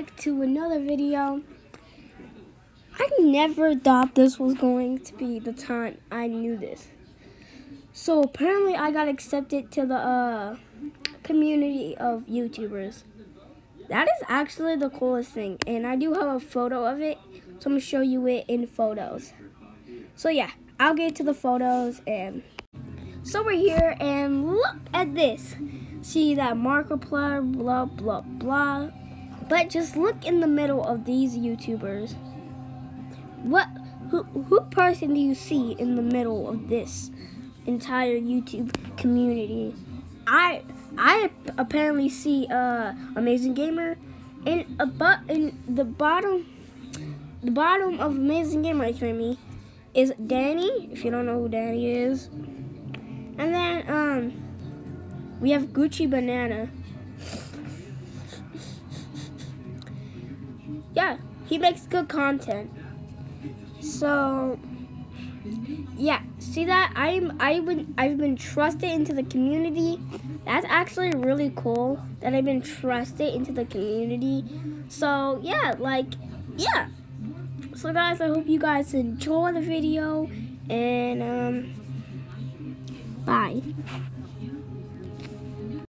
to another video. I never thought this was going to be the time I knew this. So apparently I got accepted to the uh, community of YouTubers. That is actually the coolest thing. And I do have a photo of it. So I'm going to show you it in photos. So yeah, I'll get to the photos and so we're here and look at this. See that Markiplier, blah, blah, blah. But just look in the middle of these YouTubers. What, who, who person do you see in the middle of this entire YouTube community? I, I apparently see uh, Amazing Gamer and about in the bottom, the bottom of Amazing Gamer me is Danny. If you don't know who Danny is, and then um, we have Gucci Banana. Yeah, he makes good content. So yeah, see that I'm I've been I've been trusted into the community. That's actually really cool that I've been trusted into the community. So yeah, like yeah. So guys, I hope you guys enjoy the video and um bye.